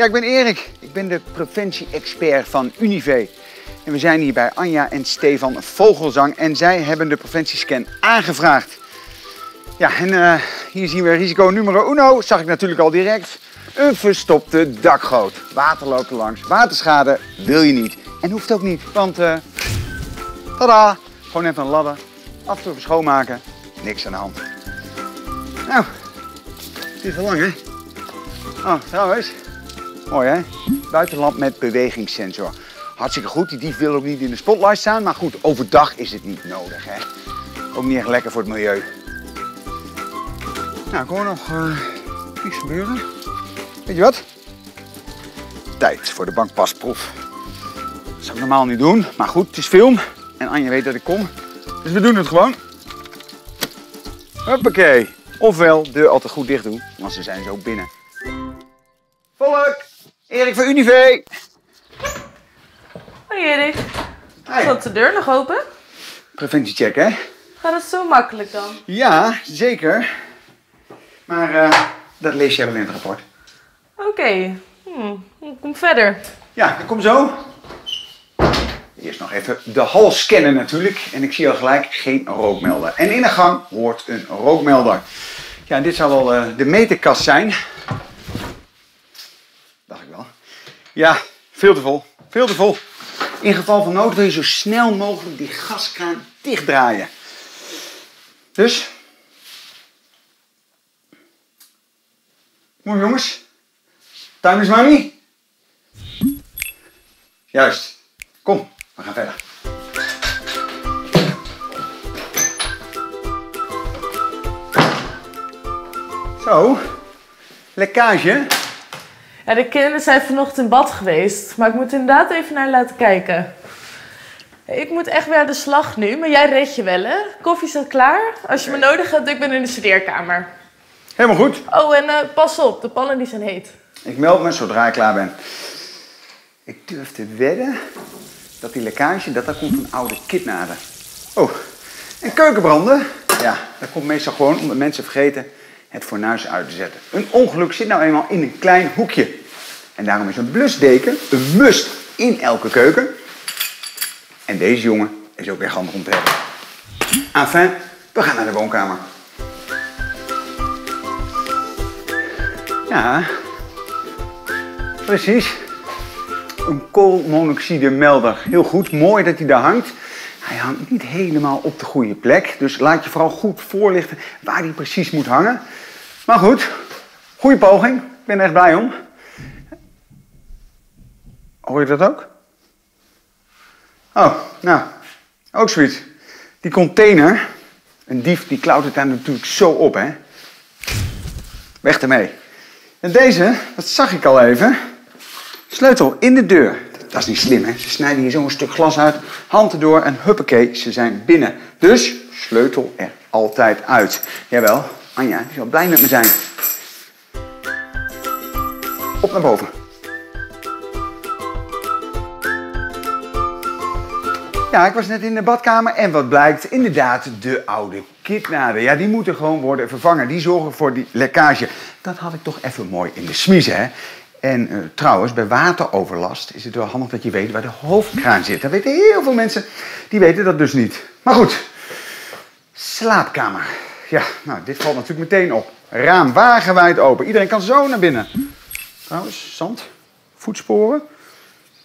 Ja, ik ben Erik. Ik ben de preventie-expert van Unive. En we zijn hier bij Anja en Stefan Vogelzang en zij hebben de preventiescan aangevraagd. Ja, en uh, hier zien we risico numero uno, zag ik natuurlijk al direct. Een verstopte dakgoot. Water loopt er langs. Waterschade wil je niet. En hoeft ook niet, want uh, tada, gewoon even een ladder. Af en toe schoonmaken. Niks aan de hand. Nou, het is lang hè? Oh, trouwens. Mooi hè? Buitenlamp met bewegingssensor. Hartstikke goed. Die dief wil ook niet in de spotlight staan. Maar goed, overdag is het niet nodig hè. Ook niet echt lekker voor het milieu. Nou, ik hoor nog uh, niks gebeuren. Weet je wat? Tijd voor de bankpasproef. Dat zou ik normaal niet doen, maar goed, het is film. En Anja weet dat ik kom. Dus we doen het gewoon. Hoppakee. Ofwel deur altijd goed dicht doen, want ze zijn zo binnen. Volk! Erik van Unive! Hoi Erik. Hi. Staat de deur nog open? Preventiecheck, hè? Gaat het zo makkelijk dan? Ja, zeker. Maar uh, dat lees je wel in het rapport. Oké. Okay. Hm. Kom verder. Ja, ik kom zo. Eerst nog even de hal scannen natuurlijk. En ik zie al gelijk geen rookmelder. En in de gang hoort een rookmelder. Ja, dit zal wel uh, de meterkast zijn. Dacht ik wel. Ja, veel te vol. Veel te vol. In geval van nood wil je zo snel mogelijk die gaskraan dichtdraaien. Dus. Mooi jongens. Time is money. Juist. Kom, we gaan verder. Zo, lekkage. Ja, de kinderen zijn vanochtend in bad geweest, maar ik moet inderdaad even naar laten kijken. Ik moet echt weer aan de slag nu, maar jij reed je wel, hè? Koffie staat klaar. Als je me nodig hebt, ik ben in de studeerkamer. Helemaal goed. Oh, en uh, pas op, de pannen die zijn heet. Ik meld me zodra ik klaar ben. Ik durf te wedden dat die lekkage, dat daar komt een oude kidnader. Oh, en keukenbranden. Ja, dat komt meestal gewoon omdat mensen vergeten het fornuis uit te zetten. Een ongeluk zit nou eenmaal in een klein hoekje. En daarom is een blusdeken een must in elke keuken. En deze jongen is ook weer handig om te hebben. Enfin, we gaan naar de woonkamer. Ja, precies. Een koolmonoxide melder. Heel goed, mooi dat hij daar hangt. Hij hangt niet helemaal op de goede plek. Dus laat je vooral goed voorlichten waar hij precies moet hangen. Maar goed, goede poging. Ik ben er echt blij om. Hoor je dat ook? Oh, nou, ook zoiets. Die container, een dief die klauwt het daar natuurlijk zo op, hè. Weg ermee. En deze, dat zag ik al even. Sleutel in de deur. Dat is niet slim, hè? Ze snijden hier zo'n stuk glas uit, hand erdoor en huppakee, ze zijn binnen. Dus sleutel er altijd uit. Jawel, Anja, die zal blij met me zijn. Op naar boven. Ja, ik was net in de badkamer en wat blijkt? Inderdaad, de oude kitnaden. Ja, die moeten gewoon worden vervangen. Die zorgen voor die lekkage. Dat had ik toch even mooi in de smiezen, hè? En uh, trouwens, bij wateroverlast is het wel handig dat je weet waar de hoofdkraan zit. Dat weten heel veel mensen, die weten dat dus niet. Maar goed, slaapkamer. Ja, nou, dit valt natuurlijk meteen op. Raam wagenwijd open. Iedereen kan zo naar binnen. Trouwens, zand, voetsporen.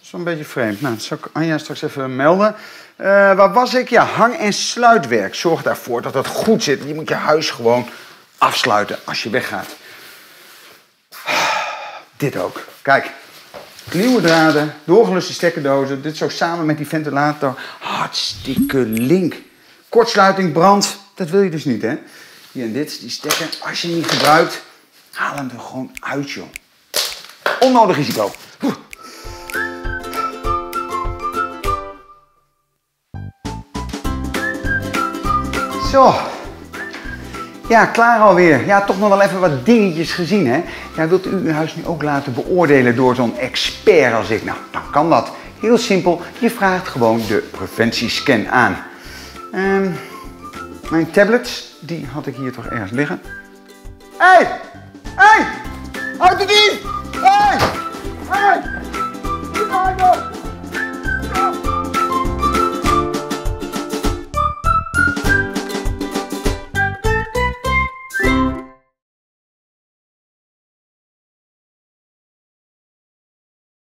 Zo'n beetje vreemd. Nou, dat zal ik Anja straks even melden. Uh, waar was ik? Ja, hang- en sluitwerk. Zorg daarvoor dat het goed zit. Je moet je huis gewoon afsluiten als je weggaat. Dit ook. Kijk, nieuwe draden, doorgeluste stekkerdozen. Dit zo samen met die ventilator. Hartstikke link. Kortsluiting, brand. Dat wil je dus niet, hè? Hier en dit, die stekker. Als je hem niet gebruikt, haal hem er gewoon uit, joh. Onnodig risico. Zo. Ja, klaar alweer. Ja, toch nog wel even wat dingetjes gezien, hè? Ja, wilt u uw huis nu ook laten beoordelen door zo'n expert als ik? Nou, dan kan dat. Heel simpel, je vraagt gewoon de preventiescan aan. Ehm, mijn tablets, die had ik hier toch ergens liggen. Hé! Hey! Hé! Hey! Uit de die. Hé! Hé!